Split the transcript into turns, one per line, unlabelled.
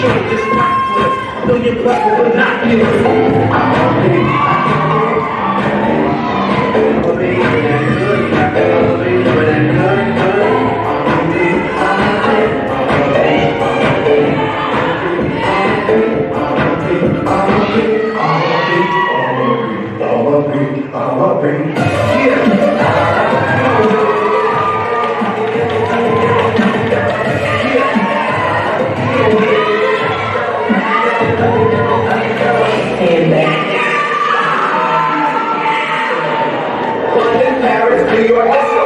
show this backwards. Know your brother will not be Yeah. your essence.